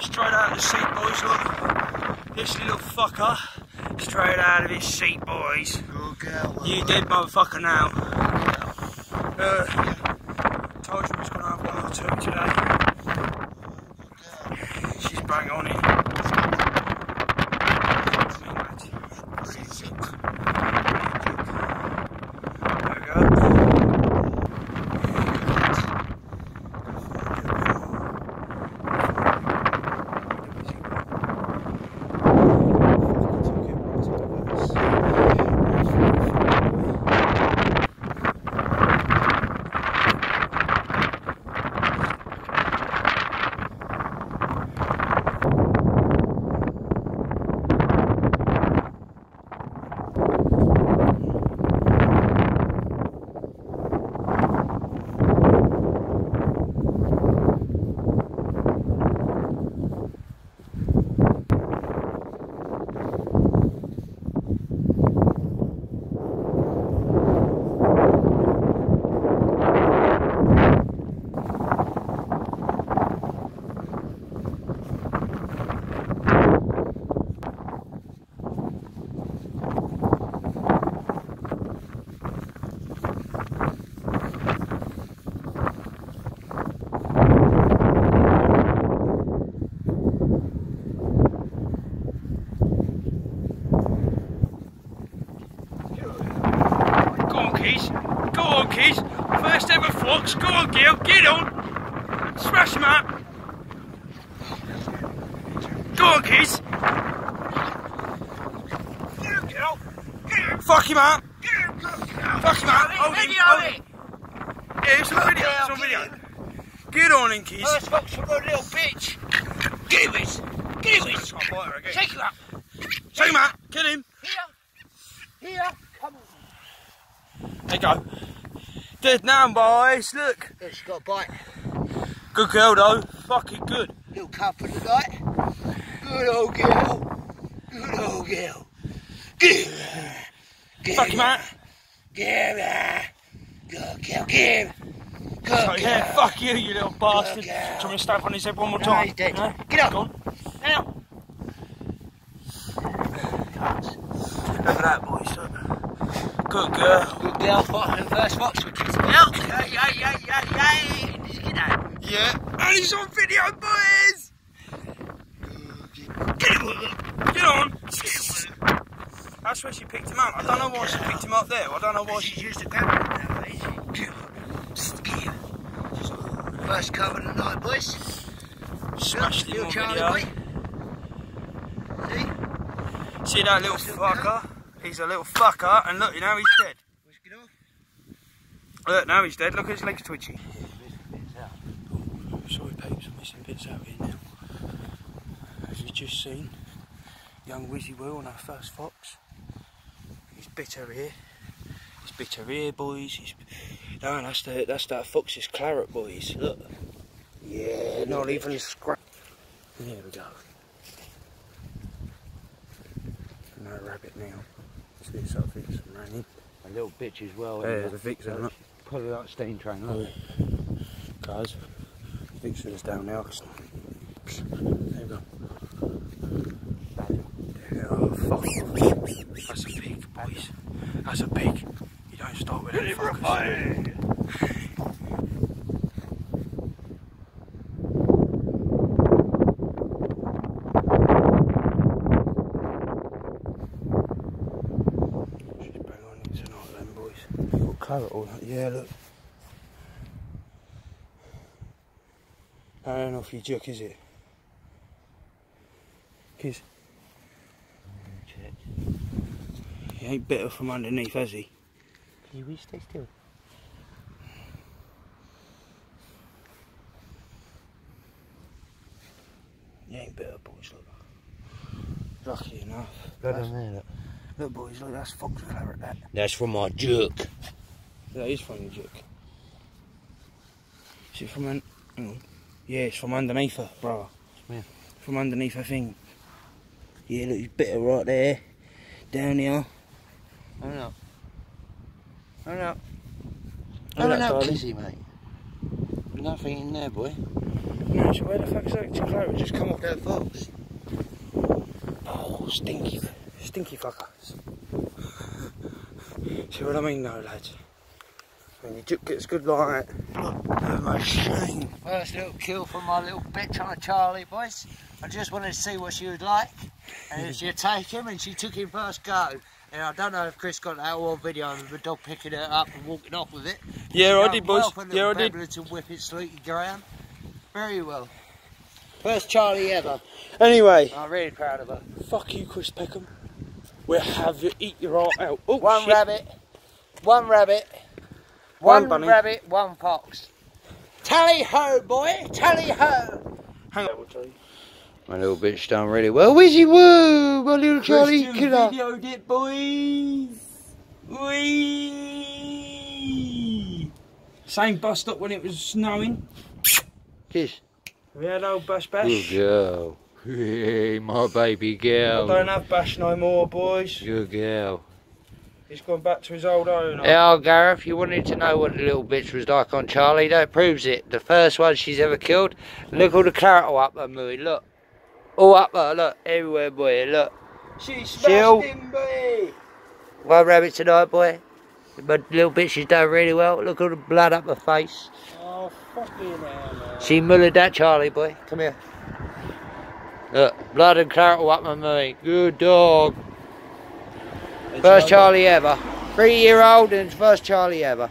Straight out of the seat, boys, look. This little fucker, straight out of his seat, boys. Girl. You did, motherfucker, now. Uh, told you I was going to have one or two today. She's bang on it. Gil. Get on. Smash him out. Go on, Keys. Fuck him out. Fuck him out. Hold him. Hold him. Yeah, it's on video. It's on video. Get on in. First fox from a little bitch. Give it. Give it. I'll bite. Take him up. Take him out. Kill him. Here. Here. Come on. There you go. Dead now, boys. Look. Yeah, she got a bite. Good girl, though. Fucking good. Little cup for the night. Good old girl. Good old girl. Give her. Give Fuck him out. Give her. Good girl. Give. Good Oh, girl. yeah, fuck you, you little bastard. Do you want me to stamp on his head one more No, time? he's dead. No? Get up. Go on. Out. Look at that, boys. Good girl. Good girl. Fucking first fox with his girl. Yay, yay, yay, yay, yay. Get out. Yeah. And he's on video, boys. Get him. Get on. That's where she picked him up. I don't know why she picked him up there. I don't know why she... She's used to grabbing him now, is she? Give. First cover of the night, boys. Smashed him Little on Charlie video. boy. See? See that little fucker? He's a little fucker. And look, you know, he's dead. Let's get off. Look, now he's dead. Look, his leg's twitchy. Sorry, peeps, I'm missing bits out here now. As you've just seen, young Wizzy Will on our first fox. He's bit her ear. He's bit her ear, boys. He's... No, that's, the, that's that fox's claret, boys. Look. Yeah, not even a scratch. There we go. No rabbit now. Let's do something, some running. A little bitch as well. Yeah, isn't the it? vixen, look. Probably like steam train. Oh, Look. Guys, Vixen is down now. There you go. Oh, fuck. That's a pig, boys. That's a pig. You don't start with any fuckers. She's bang on it tonight then, boys. Got claret all Yeah, look. I don't know if you joke, is it? Kiss. He ain't bitter from underneath, has he? Can you really stay still? He ain't bitter, boys, look. Lucky enough. Blood That's- on there, look. Look, boys, look, that's fox claret, that. That's from my jerk. That is from the joke. Is it from on. Yeah, it's from underneath her, brother. Where? From underneath her thing. Yeah, look, he's bitter right there. Down here. No. Oh no. Look Oh at that, no, darling. kissy, mate. Nothing in there, boy. No, so where the fuck's that claret just come off? That fox. Oh, Stinky, stinky fuckers. See what I mean though, lads? When your duke gets good like that, oh, machine. First little kill from my little bitch on a Charlie, boys. I just wanted to see what she would like. And she'd take him, and she took him first go. And I don't know if Chris got that one video of the dog picking it up and walking off with it. Yeah, She I did, boys. well Yeah, I little did. Pebble To whip it sleepy ground. Very well. First Charlie ever. Anyway, I'm really proud of her. fuck you, Chris Peckham. We'll have you eat your heart out. Oh, One shit. rabbit, one rabbit, One one, bunny. rabbit, one fox. Tally ho, boy! Tally ho! Hang on, we'll tell you. My little bitch done really well. Wizzy woo! My little Charlie killer. videoed it, boys. Wee. Same bus stop when it was snowing. Kiss. We had old Bash Good Bash. girl. Hey, my baby I girl. don't have Bash no more, boys. Good girl. He's gone back to his old owner. Now, Gareth, you wanted to know what the little bitch was like on Charlie. That proves it. The first one she's ever killed. Look all the claret up her, Mooey. Look. All up her. Look. Everywhere, boy. Look. She Jill. smashed him, boy. One rabbit tonight, boy. But little bitch, she's done really well. Look all the blood up her face. Oh, fucking hell, man. She mullered that Charlie, boy. Come here. Look. Blood and claret all up her, Mooey. Good dog. First Charlie ever. Three year old and first Charlie ever.